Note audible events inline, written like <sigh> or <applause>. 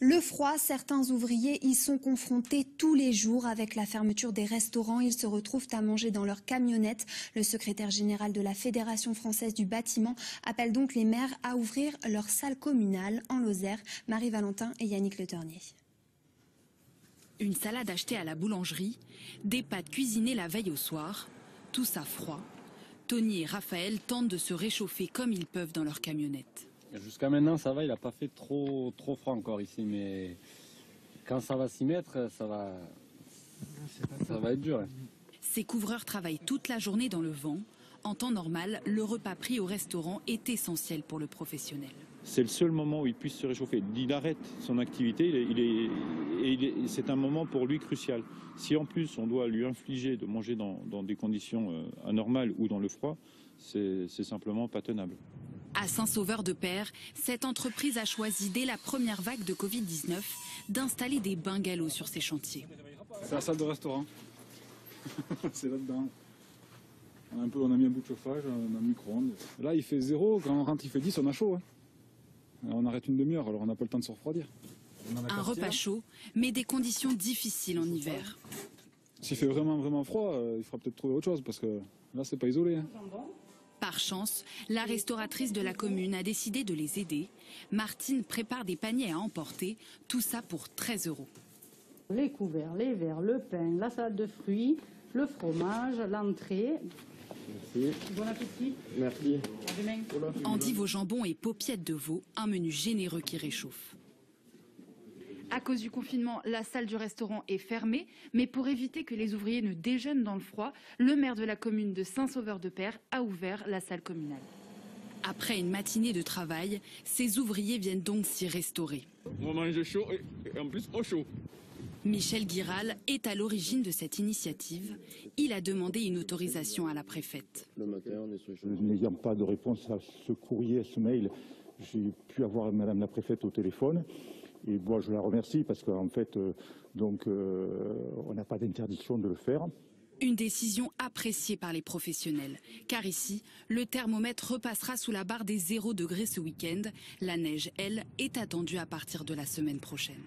Le froid, certains ouvriers y sont confrontés tous les jours avec la fermeture des restaurants. Ils se retrouvent à manger dans leurs camionnettes. Le secrétaire général de la Fédération française du bâtiment appelle donc les maires à ouvrir leurs salles communales en Lozère. Marie-Valentin et Yannick Le Ternier. Une salade achetée à la boulangerie, des pâtes cuisinées la veille au soir, tout ça froid. Tony et Raphaël tentent de se réchauffer comme ils peuvent dans leur camionnette. Jusqu'à maintenant, ça va, il n'a pas fait trop, trop froid encore ici, mais quand ça va s'y mettre, ça va, ça va être dur. hein. Ces couvreurs travaillent toute la journée dans le vent. En temps normal, le repas pris au restaurant est essentiel pour le professionnel. C'est le seul moment où il puisse se réchauffer. Il arrête son activité, il est- il est- et il est- c'est un moment pour lui crucial. Si en plus on doit lui infliger de manger dans, dans des conditions euh, anormales ou dans le froid, c'est simplement pas tenable. À Saint-Sauveur-de-Père, cette entreprise a choisi dès la première vague de Covid-19 d'installer des bungalows sur ses chantiers. C'est la salle de restaurant. <laughs> c'est là-dedans. On a, un peu, on a mis un bout de chauffage, on a un micro-ondes. Là, il fait zéro. Quand on rentre, il fait 10, on a chaud. hein. On arrête une demi-heure, alors on n'a pas le temps de se refroidir. Un repas chaud, mais des conditions difficiles en hiver. S'il fait vraiment, vraiment froid, euh, il faudra peut-être trouver autre chose, parce que là, c'est pas isolé. hein. Par chance, la restauratrice de la commune a décidé de les aider. Martine prépare des paniers à emporter, tout ça pour 13 euros. Les couverts, les verres, le pain, la salade de fruits, le fromage, l'entrée. Bon appétit. Merci. À demain. Endive au jambon et paupiettes de veau, un menu généreux qui réchauffe. À cause du confinement, la salle du restaurant est fermée, mais pour éviter que les ouvriers ne déjeunent dans le froid, le maire de la commune de Saint-Sauveur-de-Père a ouvert la salle communale. Après une matinée de travail, ces ouvriers viennent donc s'y restaurer. On mange chaud et, en plus au chaud. Michel Guiral est à l'origine de cette initiative. Il a demandé une autorisation à la préfète. N'ayant pas de réponse à ce courrier, à ce mail, j'ai pu avoir Madame la préfète au téléphone. Et moi, je la remercie parce qu'en fait, euh, donc, euh, on n'a pas d'interdiction de le faire. Une décision appréciée par les professionnels, car ici, le thermomètre repassera sous la barre des 0 degrés ce week-end. La neige, elle, est attendue à partir de la semaine prochaine.